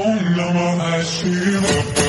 Oh, no, I see the